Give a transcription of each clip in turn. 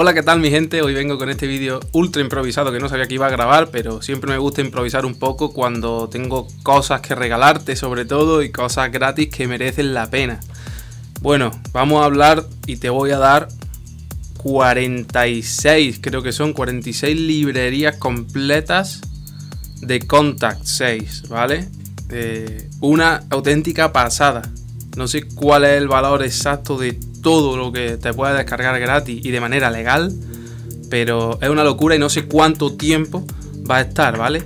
Hola, ¿qué tal mi gente? Hoy vengo con este vídeo ultra improvisado que no sabía que iba a grabar, pero siempre me gusta improvisar un poco cuando tengo cosas que regalarte sobre todo y cosas gratis que merecen la pena. Bueno, vamos a hablar y te voy a dar 46, creo que son 46 librerías completas de Contact 6, ¿vale? Eh, una auténtica pasada. No sé cuál es el valor exacto de todo lo que te puedes descargar gratis y de manera legal, pero es una locura y no sé cuánto tiempo va a estar, ¿vale?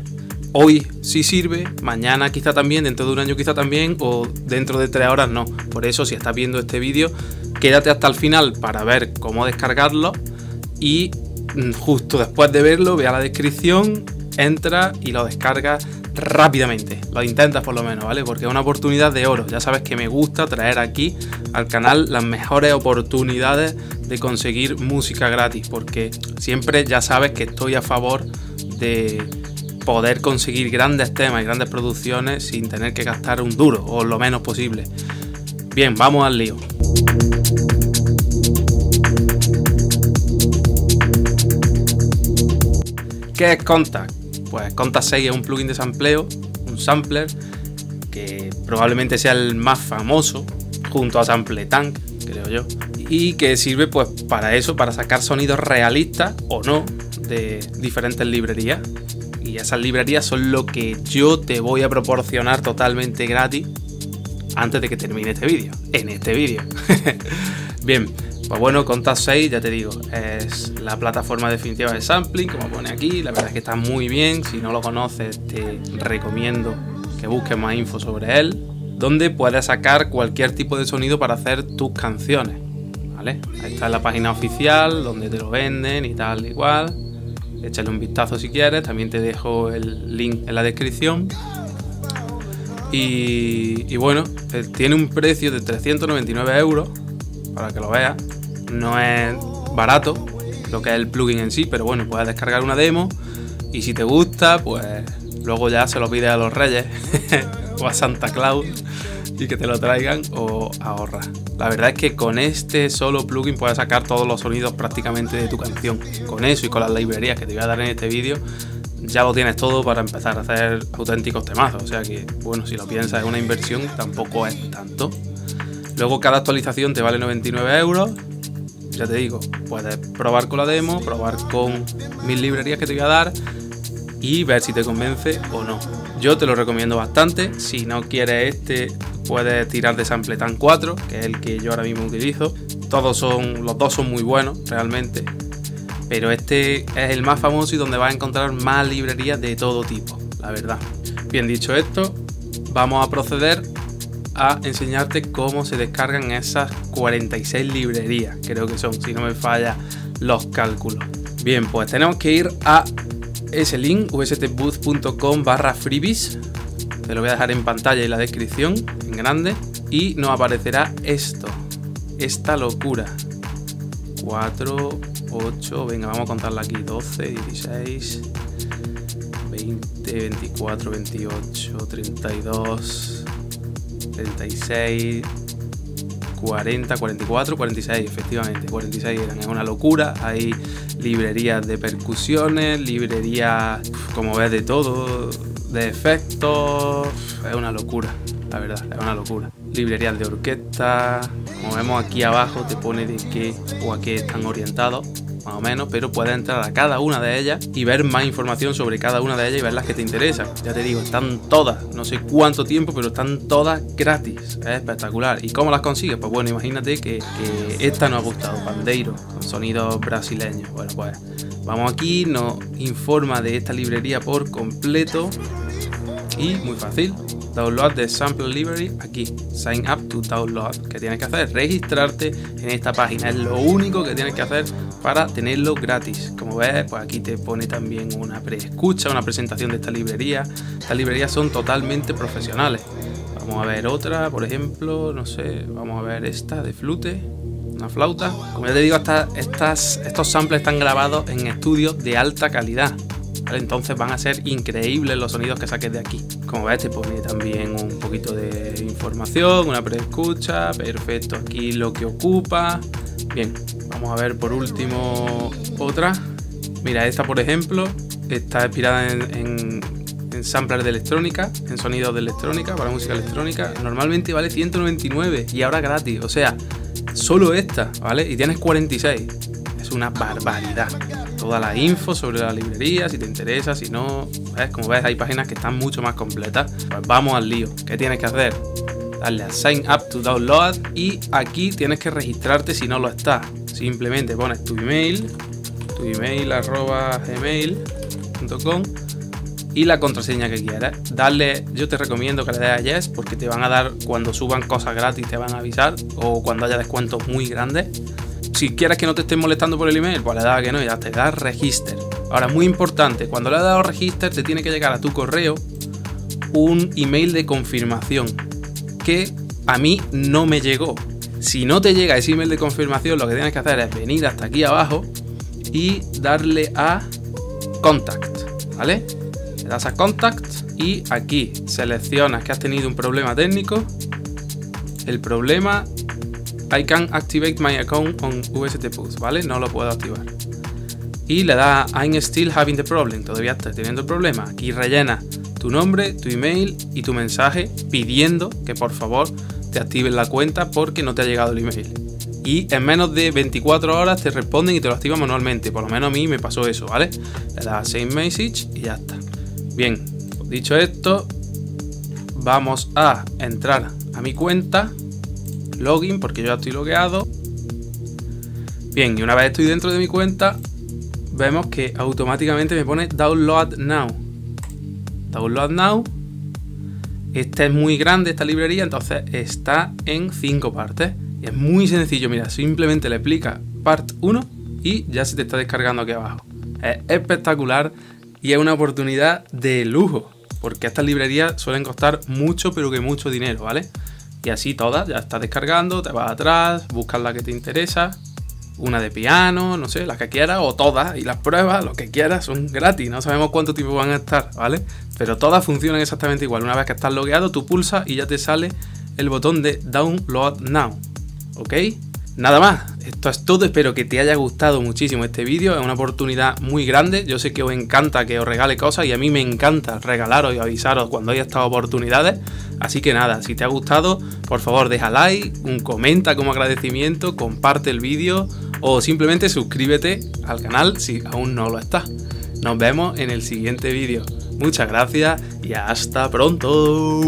Hoy sí sirve, mañana quizá también, dentro de un año quizá también, o dentro de tres horas no. Por eso, si estás viendo este vídeo, quédate hasta el final para ver cómo descargarlo y mm, justo después de verlo, ve a la descripción, entra y lo descargas rápidamente. Lo intentas por lo menos, ¿vale? Porque es una oportunidad de oro. Ya sabes que me gusta traer aquí al canal las mejores oportunidades de conseguir música gratis. Porque siempre ya sabes que estoy a favor de poder conseguir grandes temas y grandes producciones sin tener que gastar un duro o lo menos posible. Bien, vamos al lío. ¿Qué es Contact? Pues Contact 6 es un plugin de sampleo, un sampler, que probablemente sea el más famoso, junto a Sample Tank, creo yo, y que sirve pues para eso, para sacar sonidos realistas o no de diferentes librerías. Y esas librerías son lo que yo te voy a proporcionar totalmente gratis antes de que termine este vídeo. En este vídeo. Bien, pues bueno, Contact 6, ya te digo, es la plataforma definitiva de sampling, como pone aquí. La verdad es que está muy bien. Si no lo conoces, te recomiendo que busques más info sobre él. Donde puedes sacar cualquier tipo de sonido para hacer tus canciones. ¿Vale? Ahí está la página oficial, donde te lo venden y tal, igual. Échale un vistazo si quieres. También te dejo el link en la descripción. Y, y bueno, tiene un precio de 399 euros para que lo veas no es barato lo que es el plugin en sí, pero bueno, puedes descargar una demo y si te gusta, pues luego ya se lo pides a los reyes o a Santa Claus y que te lo traigan o ahorra. La verdad es que con este solo plugin puedes sacar todos los sonidos prácticamente de tu canción. Con eso y con las librerías que te voy a dar en este vídeo, ya lo tienes todo para empezar a hacer auténticos temazos. O sea que, bueno, si lo piensas es una inversión, tampoco es tanto. Luego cada actualización te vale 99 euros te digo, puedes probar con la demo, probar con mis librerías que te voy a dar y ver si te convence o no. Yo te lo recomiendo bastante. Si no quieres este, puedes tirar de Sampletan 4, que es el que yo ahora mismo utilizo. Todos son, los dos son muy buenos, realmente. Pero este es el más famoso y donde vas a encontrar más librerías de todo tipo, la verdad. Bien dicho esto, vamos a proceder a enseñarte cómo se descargan esas 46 librerías, creo que son, si no me falla los cálculos. Bien, pues tenemos que ir a ese link, vstbooth.com barra freebies. Te lo voy a dejar en pantalla y la descripción, en grande. Y nos aparecerá esto, esta locura. 4, 8, venga, vamos a contarla aquí. 12, 16, 20, 24, 28, 32, 36, 40, 44, 46, efectivamente, 46 eran, es una locura. Hay librerías de percusiones, librerías, como ves, de todo, de efectos, es una locura, la verdad, es una locura. Librerías de orquesta, como vemos aquí abajo te pone de qué o a qué están orientados más o menos, pero puedes entrar a cada una de ellas y ver más información sobre cada una de ellas y ver las que te interesan. Ya te digo, están todas, no sé cuánto tiempo, pero están todas gratis. Es espectacular. ¿Y cómo las consigues? Pues bueno, imagínate que, esta nos ha gustado, Bandeiro, con sonidos brasileños. Bueno, pues vamos aquí, nos informa de esta librería por completo muy fácil download de Sample Library aquí, sign up to download. ¿Qué tienes que hacer? Registrarte en esta página. Es lo único que tienes que hacer para tenerlo gratis. Como ves, pues aquí te pone también una preescucha, una presentación de esta librería. Estas librerías son totalmente profesionales. Vamos a ver otra, por ejemplo, no sé, vamos a ver esta de flute, una flauta. Como ya te digo, estas, estos samples están grabados en estudios de alta calidad. Entonces van a ser increíbles los sonidos que saques de aquí. Como ves, te pone también un poquito de información, una preescucha, perfecto. Aquí lo que ocupa, Bien, vamos a ver por último otra. Mira, esta por ejemplo está inspirada en, en, sampler de electrónica, en sonidos de electrónica, para música electrónica. Normalmente vale 199 y ahora gratis. O sea, solo esta, ¿vale? Y tienes 46. Es una barbaridad. Toda la info sobre la librería, si te interesa, si no, ¿ves? Como ves, hay páginas que están mucho más completas. Pues vamos al lío. ¿Qué tienes que hacer? Darle a Sign Up to Download y aquí tienes que registrarte si no lo estás. Simplemente pones tu email, tu email arroba gmail.com y la contraseña que quieras. Darle, yo te recomiendo que le des a Yes porque te van a dar cuando suban cosas gratis, te van a avisar o cuando haya descuentos muy grandes. Si quieres que no te estén molestando por el email, pues le das a que no ya te da register. Ahora, muy importante, cuando le has dado register, te tiene que llegar a tu correo un email de confirmación que a mí no me llegó. Si no te llega ese email de confirmación, lo que tienes que hacer es venir hasta aquí abajo y darle a contact, ¿vale? Le das a contact y aquí seleccionas que has tenido un problema técnico. El problema I can activate my account on VST Push, ¿vale? No lo puedo activar. Y le das I'm still having the problem, todavía estás teniendo el problema. Aquí rellena tu nombre, tu email y tu mensaje pidiendo que por favor te actives la cuenta porque no te ha llegado el email y en menos de 24 horas te responden y te lo activan manualmente. Por lo menos a mí me pasó eso, ¿vale? Le das Save Message y ya está. Bien, dicho esto, vamos a entrar a mi cuenta, login, porque yo ya estoy logueado. Bien, y una vez estoy dentro de mi cuenta, vemos que automáticamente me pone Download Now. Download Now. Esta es muy grande, esta librería, entonces está en 5 partes. Es muy sencillo, mira, simplemente le explica part 1 y ya se te está descargando aquí abajo. Es espectacular y es una oportunidad de lujo, porque estas librerías suelen costar mucho, pero que mucho dinero, ¿vale? Y así todas, ya está descargando, te vas atrás, buscas la que te interesa, una de piano, no sé, la que quieras, o todas, y las pruebas, lo que quieras, son gratis, no sabemos cuánto tiempo van a estar, ¿vale? Pero todas funcionan exactamente igual. Una vez que estás logueado, tú pulsas y ya te sale el botón de Download Now. ¿ok? Nada más, esto es todo, espero que te haya gustado muchísimo este vídeo, es una oportunidad muy grande, yo sé que os encanta que os regale cosas y a mí me encanta regalaros y avisaros cuando haya estas oportunidades, así que nada, si te ha gustado, por favor deja like, un comenta como agradecimiento, comparte el vídeo o simplemente suscríbete al canal si aún no lo estás. Nos vemos en el siguiente vídeo. Muchas gracias y hasta pronto.